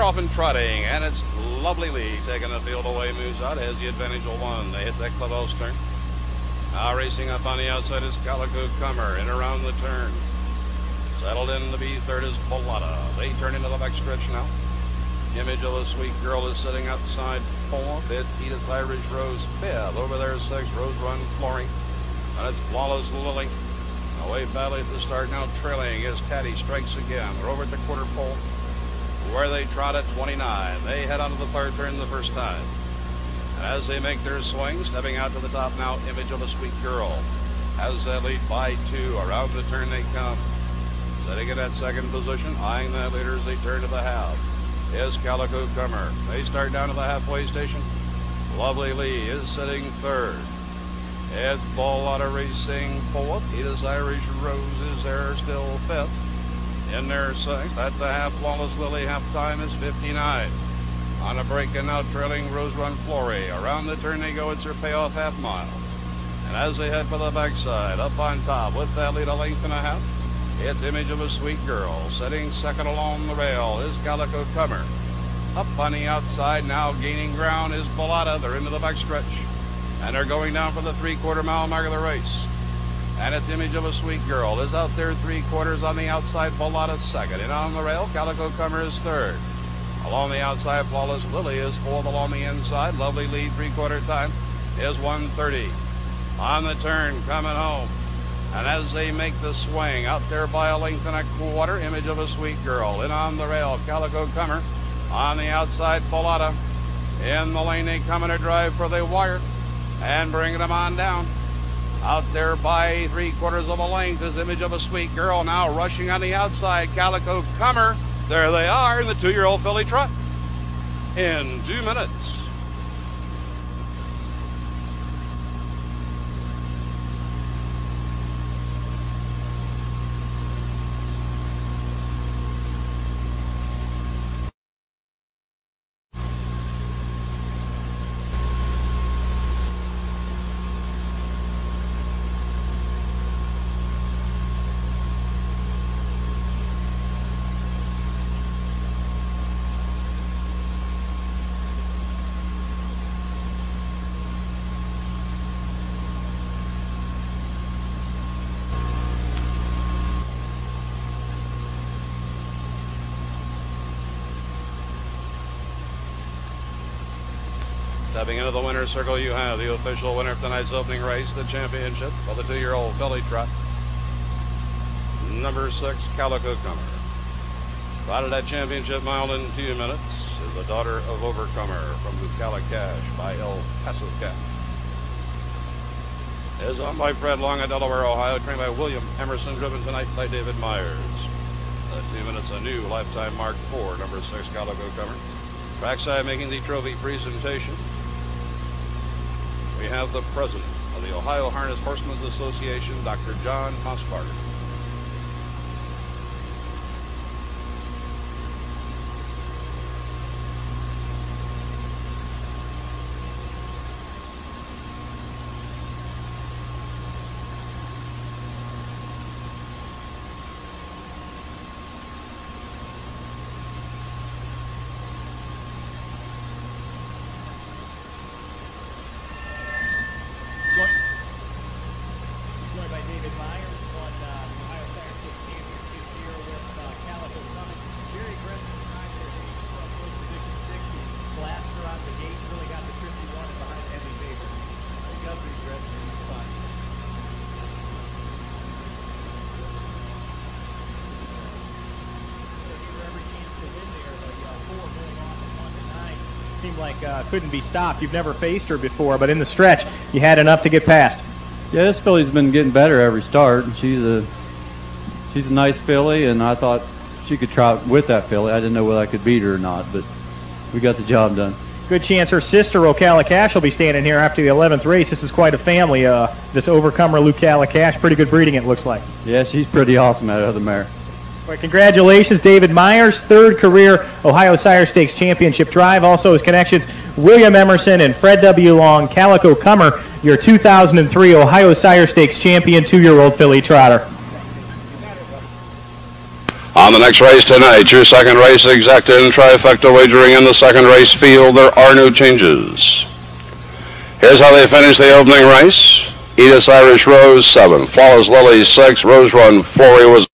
They're off and trotting, and it's Lovely Lee taking the field away, moves out, has the advantage of one. They hit that turn. Now racing up on the outside is Calico Comer, in around the turn. Settled in the B third is Bolata. They turn into the back stretch now. Image of a sweet girl is sitting outside fourth. It's Edith's Irish Rose fifth. Over there is six, Rose Run Flooring. And it's Flawless Lily. Away badly at the start now trailing as Caddy strikes again. They're over at the quarter pole where they trot at 29. They head onto the third turn the first time. And as they make their swing, stepping out to the top now, Image of a Sweet Girl. As they lead by two. Around the turn they come. Sitting in that second position, eyeing that leader as they turn to the half. Is Calico Comer. They start down to the halfway station. Lovely Lee is sitting third. It's Ball Lotta Racing fourth. Edith's Irish Rose is there still fifth. In there sixth. At the half, Flawless Lily half time is 59. On a break and now trailing Rose Run Flory. Around the turn they go. It's her payoff half mile. And as they head for the backside, up on top with that lead a length and a half, it's Image of a Sweet Girl. Sitting second along the rail is Calico Comer. Up on the outside now gaining ground is Bolata. They're into the backstretch. And they're going down for the three-quarter mile mark of the race. And it's Image of a Sweet Girl is out there three quarters on the outside. Bolata second. And on the rail, Calico Comer is third. Along the outside, Flawless Lily is fourth along the inside. Lovely Lee three-quarter time is 130. On the turn, coming home. And as they make the swing, out there by a length and a quarter, Image of a Sweet Girl. In on the rail, Calico Comer. On the outside, Bolata. In the lane, they come in a drive for the wire and bringing them on down. Out there by three quarters of a length is Image of a Sweet Girl now rushing on the outside. Calico Comer. There they are in the two-year-old filly trot in two minutes. Stepping into the winner's circle, you have the official winner of tonight's opening race, the championship of the two-year-old filly trot. Number six, Calico Comer. Trotted that championship mile in two minutes is the daughter of Overcomer from Lucala Cash by El Paso Cash. Is on by Fred Long of Delaware, Ohio, trained by William Emerson, driven tonight by David Myers. The two minutes, a new lifetime mark for number six, Calico Comer. Trackside making the trophy presentation we have the president of the Ohio Harness Horsemen's Association, Dr. John Mosbarger. joined by David Myers, won uh, the Ohio Sire Stakes Championship here with uh, Calico Summit. Very aggressive time there, Dave, from pole position 60. Blaster on the gate, really got the trip he wanted behind heavy favor. Seemed like uh, couldn't be stopped. You've never faced her before, but in the stretch, you had enough to get past. Yeah, this filly's been getting better every start. and She's a she's a nice filly, and I thought she could trot with that filly. I didn't know whether I could beat her or not, but we got the job done. Good chance her sister, Ocala Cash, will be standing here after the 11th race. This is quite a family. Uh, this Overcomer, Lucala Cash, pretty good breeding, it looks like. Yeah, she's pretty awesome, that other mare. Well, congratulations, David Myers, third career Ohio Sire Stakes Championship drive. Also, his connections, William Emerson and Fred W. Long, Calico Comer, your 2003 Ohio Sire Stakes champion, two-year-old filly trotter. On the next race tonight, your second race exacta and trifecta wagering in the second race field. There are no changes. Here's how they finished the opening race. Edith Irish Rose, 7. Flawless Lily, 6. Rose Run, 4. He was